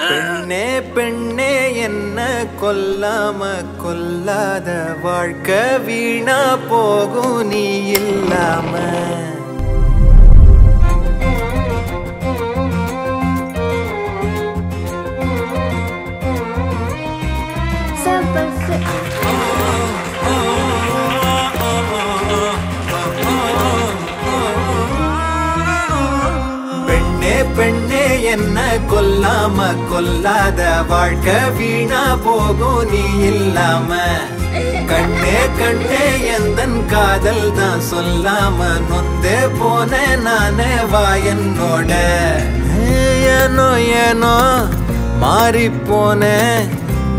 பெண்ணே பெண்ணே என்ன கொல்லாம கொல்லாத வாழ்க்கை வீணா போகும் நீ இல்லாம. பெண்ணே பெண்ணே என்ன கொல்லாம கொல்லாத வாழ்க்கை வீணா போகும் நீ இல்லாம? கண்ணே கண்ணே எந்த காதல் தான் சொல்லாம நொந்தே போன நானே வாயனோட ஏனோ ஏனோ மாறி போன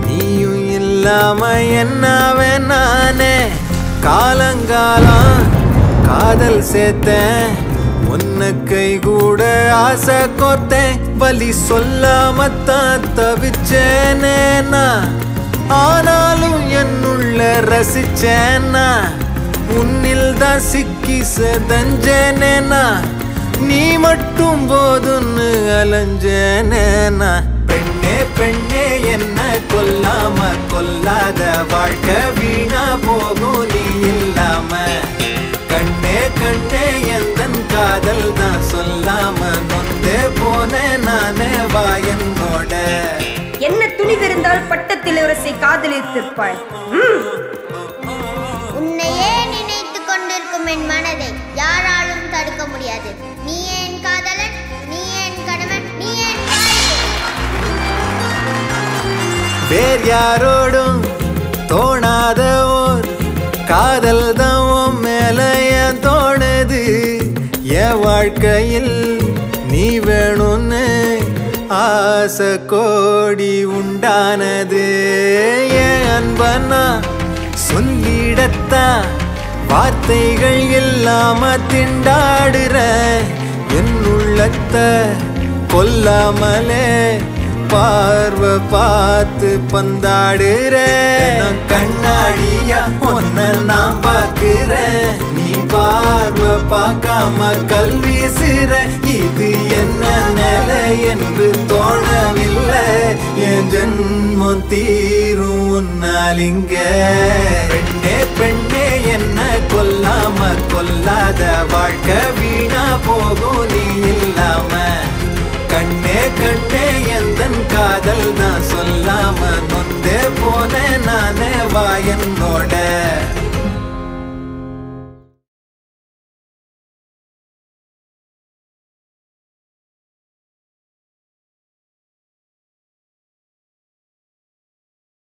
நீயும் இல்லாம என்னாவே நானே? காலங்காலம் காதல் சேர்த்தேன். உன்ன கை கூட ஆசை கோத்தேன் வலி சொல்லாமத்தான் தவிச்சேனேனா ஆனாலும் என்னுள்ள ரசிச்சேனா உன்னில் தான் சிக்கி செதஞ்சேனேனா நீ மட்டும் போதுன்னு அலைஞ்சேனேனா பெண்ணே பெண்ணே என்ன கொல்லாம கொல்லாத வாழ்க்கை வீணா துணிவிருந்தால் பட்டத்தில் இளவரசை காதலித்திருப்பாள். ம், உன்னையே நினைத்துக் கொண்டிருக்கும் என் மனதை யாராலும் தடுக்க முடியாது. நீ என் காதலன் நீ என் கணவன் நீ. வேறு யாரோடும் தோணாத ஓர் காதல் தான் மேல ஏன் தோணுது. என் வாழ்க்கையில் நீ வேணும்னு ஆச கோடி உண்டானது. என் அன்பனா சொல்லிடத்தான் வார்த்தைகள் இல்லாம திண்டாடுற என் உள்ளத்தை கொல்லாமலே பார்வை பார்த்து பந்தாடுற. கண்ணாடியா ஒன்ன நான் பார்க்கிறேன். நீ பார்வை பார்க்காம கல்வி சிற இது என்ன நிலை என்று தோணவில்லை. என் ஜென்மம் தீரும் உன்னால் இங்க. பெண்ணே பெண்ணே என்ன கொல்லாம கொல்லாத வாழ்க்கை வீணா போகும் நீ இல்லாம. கண்ணே கண்ணே எந்த காதல் தான் சொல்லாம நொந்தே போன நானே வா என்னோட